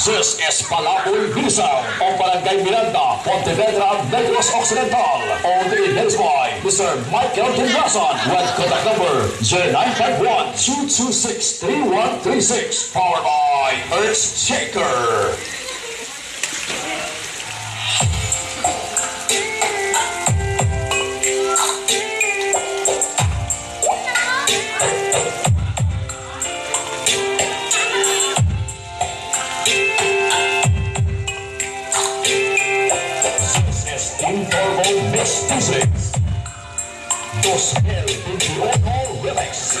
This is Palaboy Bilisan of Barangay Miranda, Pontevedra, Negros Occidental. Owned and managed by Mr. Michael Tumbasan with contact number 0951-226-3136. Powered by Earthshaker. This is Informal Mix Music. 2021 Remix.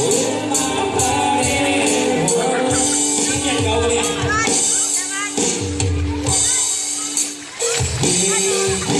Thank you.